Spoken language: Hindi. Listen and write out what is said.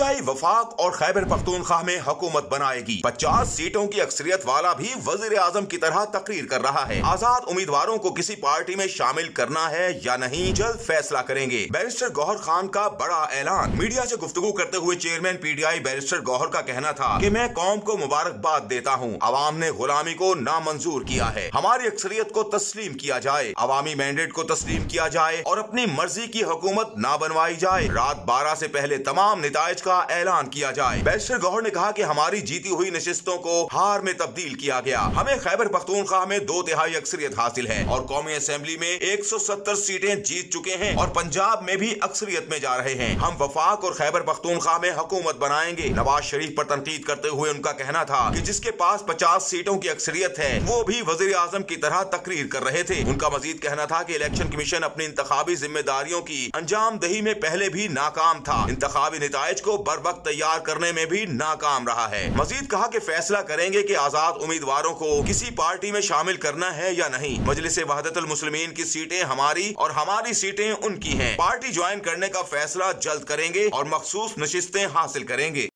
पीटीआई वफाक और खैबर पख्तूनख्वा में हुकूमत बनाएगी। पचास सीटों की अक्सरियत वाला भी वज़ीर आज़म की तरह तकरीर कर रहा है। आज़ाद उम्मीदवारों को किसी पार्टी में शामिल करना है या नहीं, जल्द फैसला करेंगे। बैरिस्टर गौहर खान का बड़ा ऐलान। मीडिया ऐसी गुफ्तु करते हुए चेयरमैन पीटीआई बैरिस्टर गौहर का कहना था की मैं कौम को मुबारकबाद देता हूँ। अवाम ने गुलामी को नामंजूर किया है। हमारी अक्सरियत को तस्लीम किया जाए। अवामी मैंडेट को तस्लीम किया जाए और अपनी मर्ज़ी की हुकूमत ना बनवाई जाए। रात बारह ऐसी पहले तमाम नतज का ऐलान किया जाए। बैरिस्टर गौहर ने कहा की हमारी जीती हुई नशस्तों को हार में तब्दील किया गया। हमें खैबर पख्तूनख्वा में दो तिहाई अक्सरियत हासिल है और कौमी असम्बली में 170 सीटें जीत चुके हैं और पंजाब में भी अक्सरियत में जा रहे हैं। हम वफाक और खैबर पख्तूनख्वा में हुकूमत बनाएँगे। नवाज़ शरीफ पर तनकीद करते हुए उनका कहना था कि जिसके पास 50 सीटों की अक्सरियत है, वो भी वज़ीर आज़म की तरह तकरीर कर रहे थे। उनका मजीद कहना था की इलेक्शन कमीशन अपनी इंतबी जिम्मेदारियों की अंजाम दही में पहले भी नाकाम था। इंतबी नतज को बर वक्त तैयार करने में भी नाकाम रहा है। मजीद कहा की फैसला करेंगे की आज़ाद उम्मीदवारों को किसी पार्टी में शामिल करना है या नहीं। मजलिस वहादतल मुसलमिन की सीटें हमारी और हमारी सीटें उनकी है। पार्टी ज्वाइन करने का फैसला जल्द करेंगे और मखसूस नशिस्तें हासिल करेंगे।